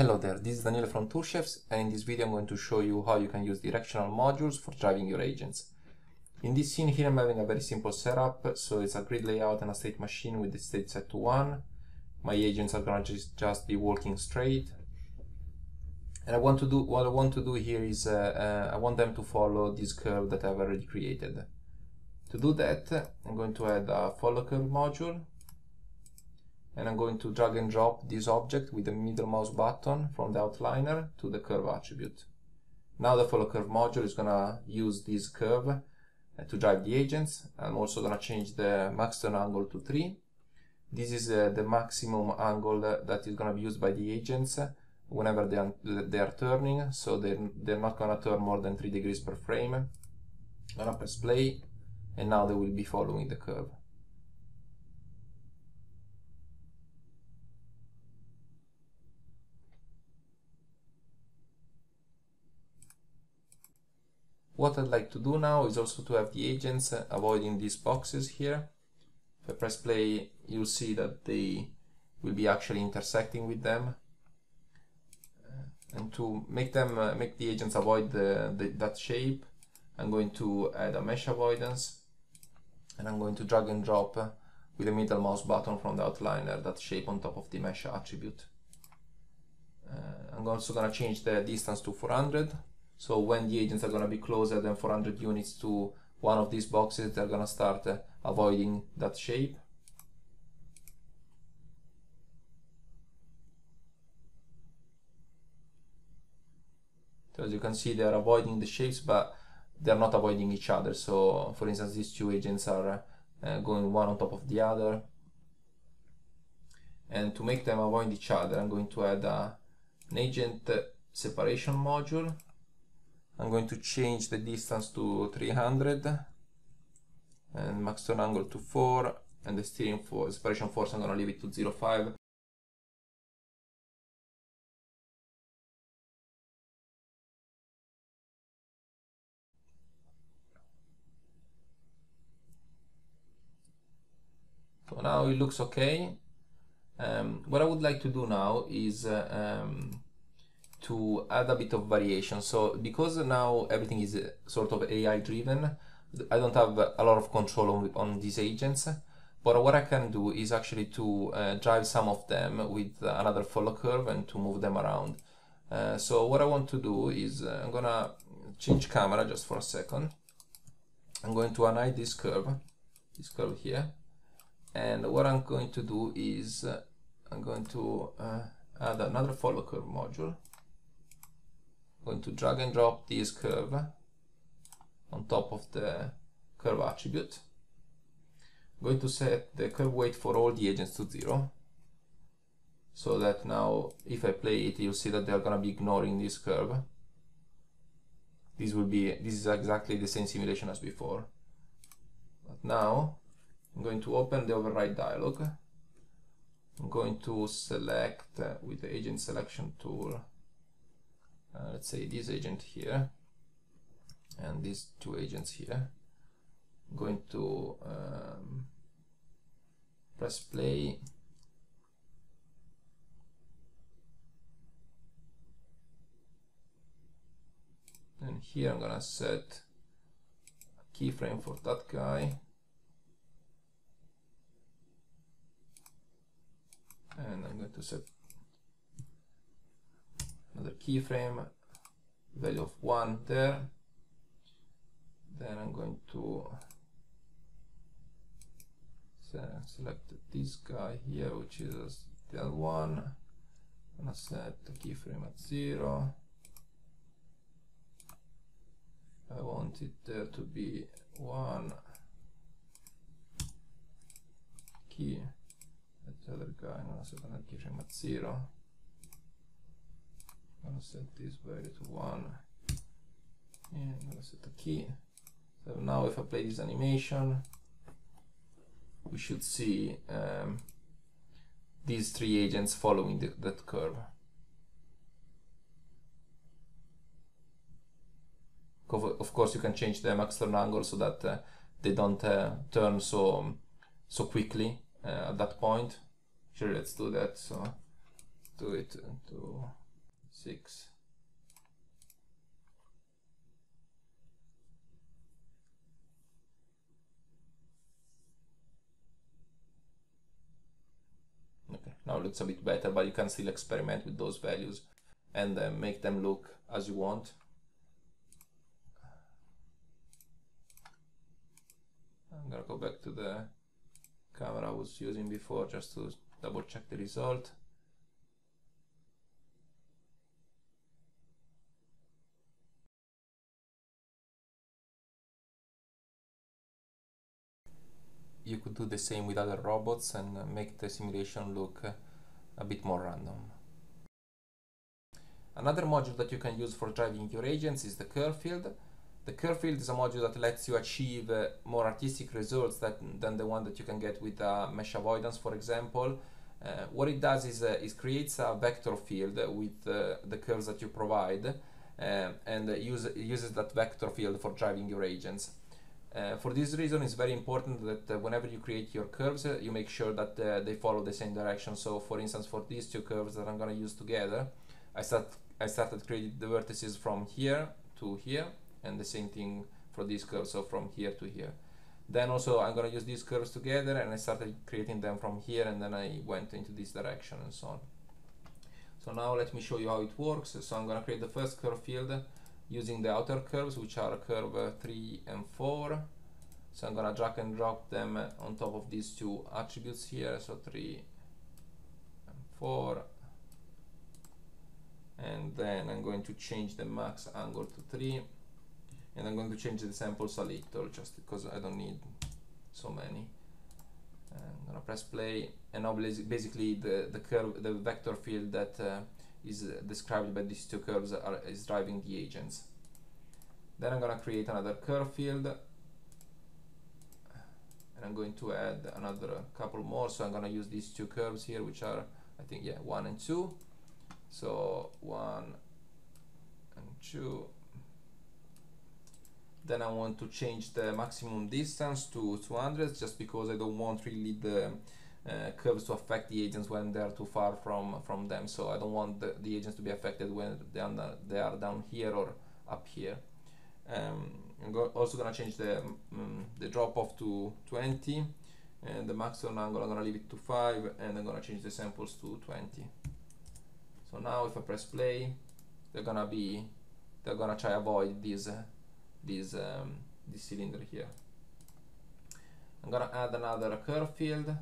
Hello there, this is Daniele from Toolchefs and in this video I'm going to show you how you can use directional modules for driving your agents. In this scene here I'm having a very simple setup, so it's a grid layout and a state machine with the state set to 1. My agents are going to just, just be walking straight. And I want to do what I want to do here is uh, uh, I want them to follow this curve that I've already created. To do that, I'm going to add a follow curve module and I'm going to drag and drop this object with the middle mouse button from the outliner to the curve attribute. Now the follow curve module is gonna use this curve uh, to drive the agents. I'm also gonna change the max turn angle to 3. This is uh, the maximum angle that is gonna be used by the agents whenever they are, they are turning, so they're, they're not gonna turn more than 3 degrees per frame. I'm gonna press play, and now they will be following the curve. What I'd like to do now is also to have the agents uh, avoiding these boxes here. If I press play, you'll see that they will be actually intersecting with them. Uh, and to make them, uh, make the agents avoid the, the, that shape, I'm going to add a mesh avoidance and I'm going to drag and drop uh, with the middle mouse button from the outliner that shape on top of the mesh attribute. Uh, I'm also going to change the distance to 400 so when the agents are going to be closer than 400 units to one of these boxes, they're going to start uh, avoiding that shape. So as you can see, they're avoiding the shapes, but they're not avoiding each other. So for instance, these two agents are uh, going one on top of the other. And to make them avoid each other, I'm going to add uh, an agent separation module I'm going to change the distance to 300 and max turn angle to 4 and the steering force, separation force I'm going to leave it to 0.5 So now it looks okay. Um, what I would like to do now is uh, um, to add a bit of variation. So because now everything is uh, sort of AI driven, I don't have a lot of control on, on these agents. But what I can do is actually to uh, drive some of them with another follow curve and to move them around. Uh, so what I want to do is uh, I'm gonna change camera just for a second. I'm going to unhide this curve, this curve here. And what I'm going to do is uh, I'm going to uh, add another follow curve module going to drag and drop this curve on top of the curve attribute. I'm going to set the curve weight for all the agents to zero so that now if I play it you'll see that they're gonna be ignoring this curve. This will be this is exactly the same simulation as before. But now I'm going to open the override dialog. I'm going to select uh, with the agent selection tool uh, let's say this agent here and these two agents here I'm going to um, press play. And here I'm gonna set a keyframe for that guy. And I'm going to set another keyframe value of 1 there. Then I'm going to select this guy here which is still 1 and I'm gonna set the keyframe at 0 I want it there to be 1 key. The other guy. I'm gonna set another keyframe at 0 I'm gonna set this value to one. And I'm gonna set the key. So now if I play this animation we should see um, these three agents following the, that curve. Of course you can change the max turn angle so that uh, they don't uh, turn so so quickly uh, at that point. Sure let's do that. So do it to 6 okay now looks a bit better but you can still experiment with those values and uh, make them look as you want. I'm gonna go back to the camera I was using before just to double check the result you could do the same with other robots and uh, make the simulation look uh, a bit more random. Another module that you can use for driving your agents is the curve field. The curve field is a module that lets you achieve uh, more artistic results that, than the one that you can get with uh, mesh avoidance, for example. Uh, what it does is uh, it creates a vector field with the curves that you provide and use, uses that vector field for driving your agents. Uh, for this reason, it's very important that uh, whenever you create your curves, uh, you make sure that uh, they follow the same direction. So, for instance, for these two curves that I'm going to use together, I start I started creating the vertices from here to here, and the same thing for this curve, so from here to here. Then also I'm going to use these curves together, and I started creating them from here, and then I went into this direction and so on. So now let me show you how it works. So I'm going to create the first curve field using the outer curves which are curve 3 and 4 so I'm gonna drag and drop them on top of these two attributes here. So 3 and 4 and then I'm going to change the max angle to 3 and I'm going to change the samples a little just because I don't need so many. I'm gonna press play. And now basically the, the curve the vector field that uh, is described by these two curves are, is driving the agents. Then I'm going to create another curve field and I'm going to add another couple more. So I'm going to use these two curves here, which are, I think, yeah, one and two. So one and two. Then I want to change the maximum distance to 200 just because I don't want really the uh, curves to affect the agents when they're too far from from them. So I don't want the, the agents to be affected when they are, they are down here or up here. Um, I'm go also gonna change the um, the drop off to 20 and the maximum angle I'm gonna leave it to 5 and I'm gonna change the samples to 20 so now if I press play they're gonna be they're gonna try avoid this uh, this um, this cylinder here. I'm gonna add another curve field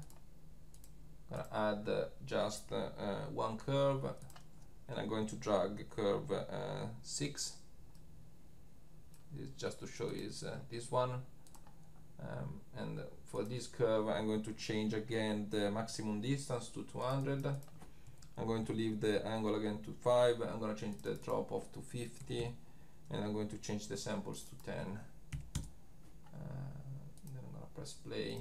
gonna add uh, just uh, one curve and I'm going to drag curve uh, 6 this just to show is uh, this one. Um, and for this curve I'm going to change again the maximum distance to 200 I'm going to leave the angle again to 5 I'm going to change the drop off to 50 and I'm going to change the samples to 10 uh, then I'm going to press play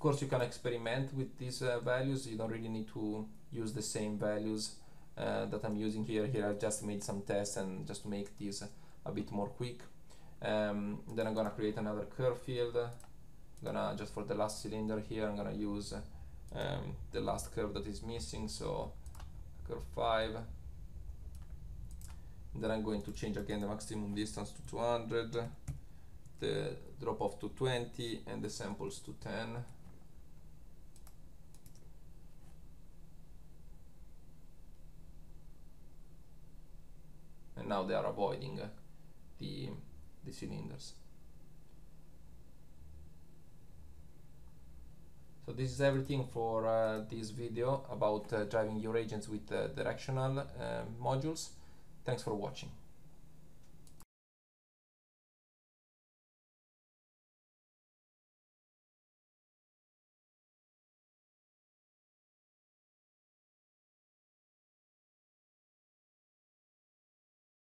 course, you can experiment with these uh, values. You don't really need to use the same values uh, that I'm using here. Here I just made some tests and just to make this a bit more quick. Um, then I'm gonna create another curve field. I'm gonna just for the last cylinder here, I'm gonna use um, the last curve that is missing. So curve five. Then I'm going to change again the maximum distance to 200 the drop off to 20 and the samples to 10 and now they are avoiding the, the cylinders So this is everything for uh, this video about uh, driving your agents with uh, directional uh, modules. Thanks for watching.